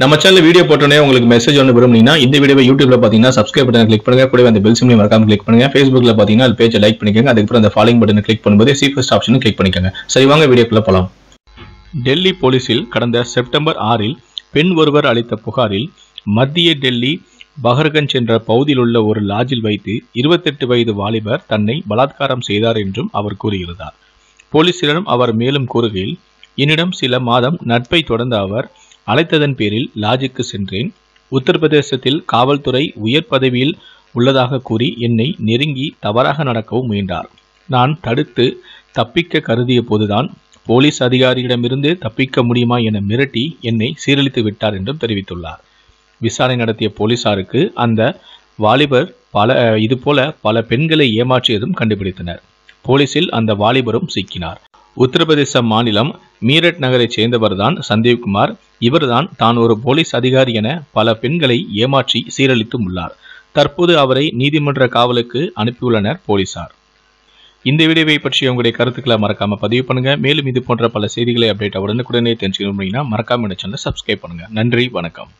நம்ம channel video போட்டோன்னே உங்களுக்கு மெசேஜ் ஒன்று விரும்புனீங்கன்னா இந்த வீடியோ யூடியூப்ல பார்த்தீங்கன்னா சப்ஸ்கிரைப் பட்டன் கிளிக் பண்ணுங்க. கூட அந்த பெல் சிம்லையும் மறக்காம கிளிக் பண்ணுங்க. ஃபேஸ்புக்ல பார்த்தீங்கன்னா அது பேஜை லைக் பண்ணிக்கோங்க. அதுக்கப்புறம் அந்த ஃபாலோயிங் பட்டனை கிளிக் பண்ணும்போது சீஃபஸ்ட் ஆப்ஷனும் கிளிக் பண்ணிக்கோங்க. சரி வாங்க வீடியோக்குள்ள போலாம். டெல்லி போலீஸில் கடந்த செப்டம்பர் ஆறில் பெண் ஒருவர் அளித்த புகாரில் மத்திய டெல்லி பஹர்கஞ்ச் என்ற பகுதியில் உள்ள ஒரு லாட்ஜில் வைத்து இருபத்தெட்டு வயது வாலிபர் தன்னை பலாத்காரம் செய்தார் என்றும் அவர் கூறியிருந்தார். போலீசிடம் அவர் மேலும் கூறுகையில் என்னிடம் சில மாதம் நட்பை தொடர்ந்த அவர் அழைத்ததன் பேரில் லாஜுக்கு சென்றேன். உத்தரப்பிரதேசத்தில் காவல்துறை உயர் பதவியில் உள்ளதாக கூறி என்னை நெருங்கி தவறாக நடக்கவும் முயன்றார். நான் தடுத்து தப்பிக்க கருதிய போதுதான் போலீஸ் அதிகாரியிடமிருந்து தப்பிக்க முடியுமா என மிரட்டி என்னை சீரழித்து விட்டார் என்றும் தெரிவித்துள்ளார். விசாரணை நடத்திய போலீசாருக்கு அந்த வாலிபர் பல இதுபோல பல பெண்களை ஏமாற்றியதும் கண்டுபிடித்தனர். போலீசில் அந்த வாலிபரும் சிக்கினார். உத்தரப்பிரதேச மாநிலம் மீரட் நகரைச் சேர்ந்தவர்தான் சந்தீவ்குமார். இவர்தான் தான் ஒரு போலீஸ் அதிகாரி என பல பெண்களை ஏமாற்றி சீரழித்தும் உள்ளார். தற்போது அவரை நீதிமன்ற காவலுக்கு அனுப்பியுள்ளனர் போலீசார். இந்த வீடியோவை பற்றி உங்களுடைய கருத்துக்களை மறக்காம பதிவு பண்ணுங்க. மேலும் இது போன்ற பல செய்திகளை அப்டேட் உடனுக்குடனே தெரிஞ்சுக்கணும் அப்படின்னா மறக்காம இந்த சேனலை சப்ஸ்கிரைப் பண்ணுங்க. நன்றி வணக்கம்.